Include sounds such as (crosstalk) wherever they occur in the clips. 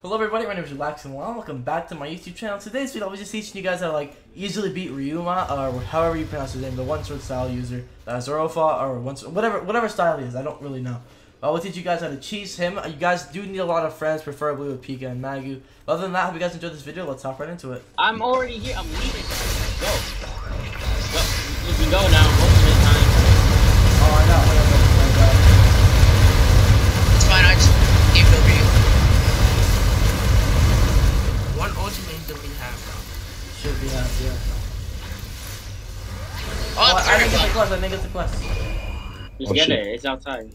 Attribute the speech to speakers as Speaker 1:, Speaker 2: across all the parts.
Speaker 1: Hello everybody, my name is Relax and welcome back to my YouTube channel. Today's video, I'll be just teaching you guys how to like easily beat Ryuma, or however you pronounce his name, the one sword style user, uh, Zorofa, or one, whatever whatever style he is, I don't really know. I will teach you guys how to cheese him. You guys do need a lot of friends, preferably with Pika and Magu. Other than that, I hope you guys enjoyed this video. Let's hop right into it.
Speaker 2: I'm already here. I'm leaving. Go. Go. You can go now. Most of the time.
Speaker 1: Oh, I got one of them.
Speaker 3: It's fine, I just gave it over to you. One ultimate be half have, bro.
Speaker 1: Should be half, yeah.
Speaker 3: Oh,
Speaker 1: Oh, I
Speaker 3: sorry,
Speaker 1: didn't get the
Speaker 3: bud.
Speaker 1: quest, I didn't get the quest.
Speaker 2: Just
Speaker 4: Oh,
Speaker 2: get
Speaker 4: shit.
Speaker 2: it. It's outside.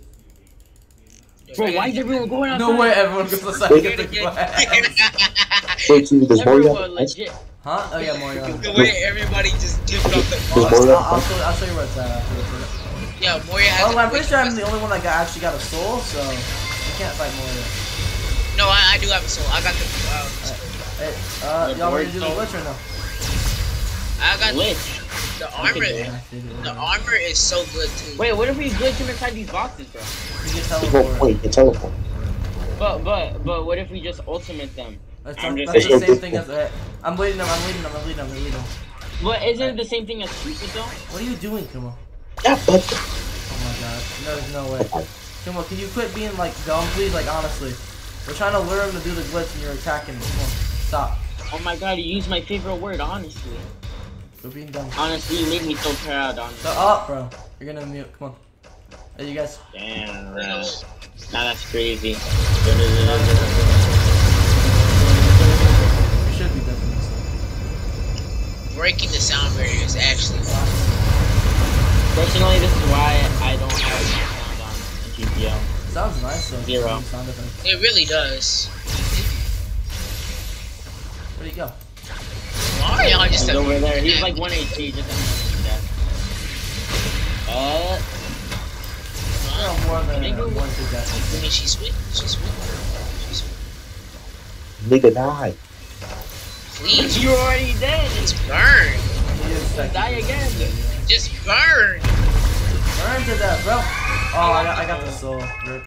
Speaker 3: Yo,
Speaker 2: Bro, why is everyone going outside?
Speaker 1: No way everyone goes outside to get the quest.
Speaker 4: Wait, see, there's more
Speaker 2: Everyone, legit.
Speaker 1: Huh? Oh yeah, Moria. (laughs)
Speaker 3: the way everybody just dipped off the
Speaker 1: Well,
Speaker 4: There's more
Speaker 1: I'll, I'll,
Speaker 4: yellow.
Speaker 1: show, I'll show you where it's at after this.
Speaker 3: Yeah, Moria has.
Speaker 1: Oh,
Speaker 3: a
Speaker 1: I'm pretty sure I'm the only one that got, actually got a soul, so I can't fight Moria.
Speaker 3: No, I, I do have a soul. I got the. Um,
Speaker 1: Hey, uh, y'all ready to do the glitch or no?
Speaker 3: I got
Speaker 2: Glitch.
Speaker 3: the armor. The armor is so good too.
Speaker 2: Wait, what if we glitch him inside these boxes, bro?
Speaker 1: You can
Speaker 4: Well,
Speaker 1: teleport.
Speaker 4: wait, you teleport.
Speaker 2: But, but, but what if we just ultimate them?
Speaker 1: That's,
Speaker 2: I'm
Speaker 1: that's
Speaker 2: just-
Speaker 1: the same thing as. Uh, I'm leading them, I'm leading them, I'm leading them, I'm leading them.
Speaker 2: But isn't it the same thing as Cupid though?
Speaker 1: What are you doing, Kumo?
Speaker 4: Yeah, but
Speaker 1: Oh my god. No, there's no way. Kumo, can you quit being like dumb, please? Like, honestly. We're trying to learn to do the glitch and you're attacking me. Come on, stop.
Speaker 2: Oh my god, you used my favorite word, honestly.
Speaker 1: Quit being dumb.
Speaker 2: Honestly, you made me so proud, honestly.
Speaker 1: Shut up, bro. You're gonna mute. Come on. Hey, you guys.
Speaker 2: Damn,
Speaker 3: You
Speaker 2: bro.
Speaker 3: know,
Speaker 2: Nah, that's crazy.
Speaker 1: You should be definitely.
Speaker 3: breaking the sound barrier is actually awesome.
Speaker 2: Personally, this is why I don't have my sound on GPO.
Speaker 1: Sounds nice though.
Speaker 2: Zero.
Speaker 1: Sound.
Speaker 3: It really does.
Speaker 1: Where'd he go?
Speaker 3: Mario just
Speaker 2: He's
Speaker 3: a-
Speaker 2: over there. He's like 1 HP, just a. Uh,
Speaker 1: No, more than
Speaker 2: Nigga,
Speaker 1: uh, one to death.
Speaker 3: I mean, she's sweet. She's sweet. She's sweet.
Speaker 4: nigga die.
Speaker 3: Please,
Speaker 2: you're already dead.
Speaker 3: just burn.
Speaker 1: He.
Speaker 2: Die again.
Speaker 3: Just burn.
Speaker 1: Burn to death, bro. Oh, I got, I got the soul. Rip.